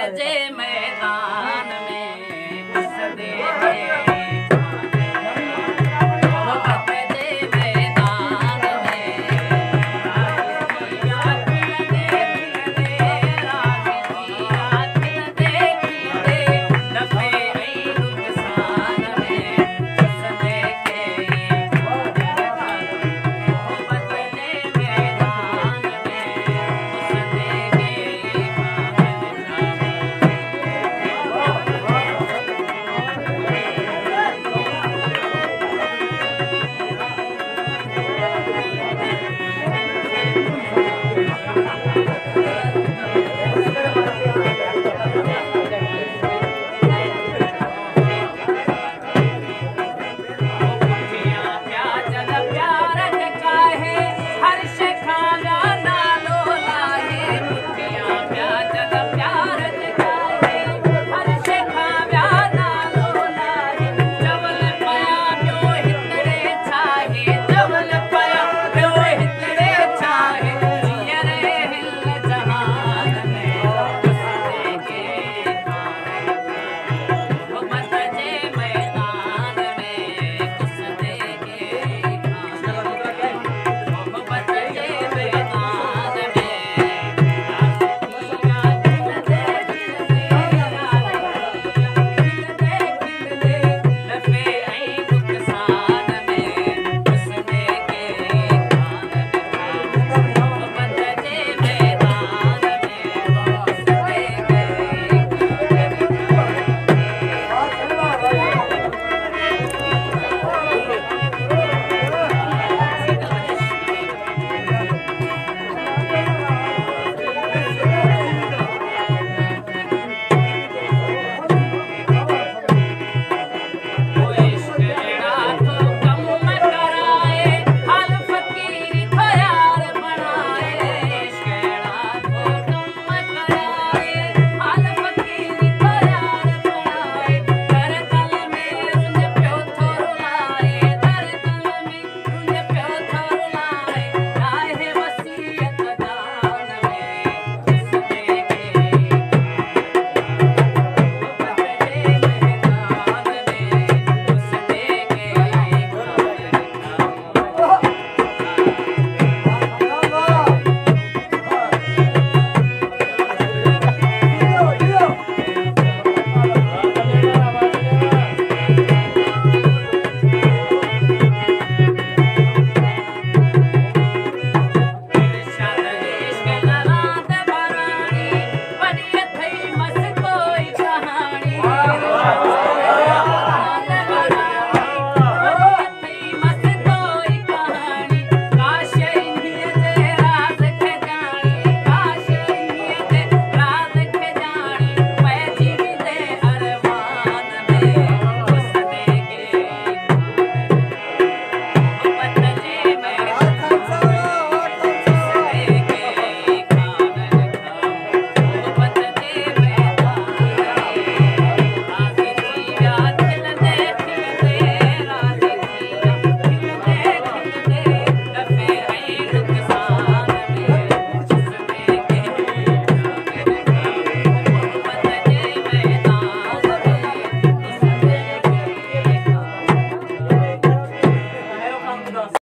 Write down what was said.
सजे मैदान